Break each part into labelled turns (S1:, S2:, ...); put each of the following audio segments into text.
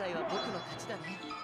S1: 回は僕の勝ちだね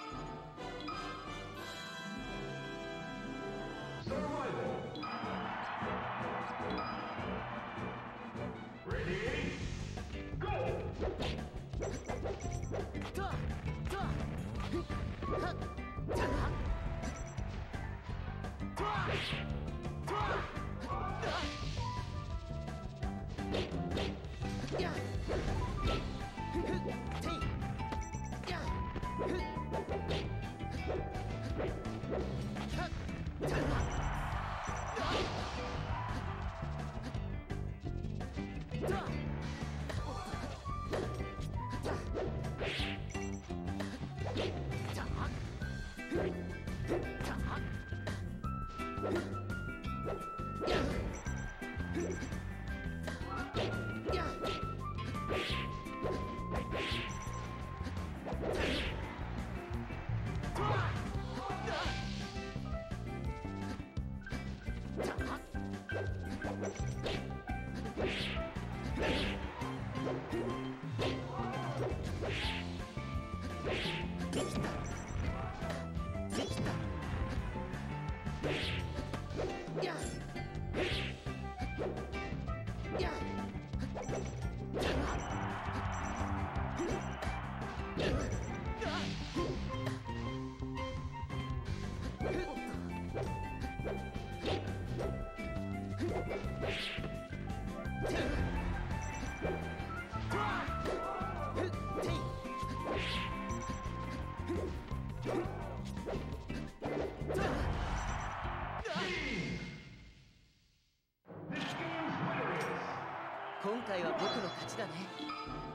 S1: 回は僕の勝ちだね。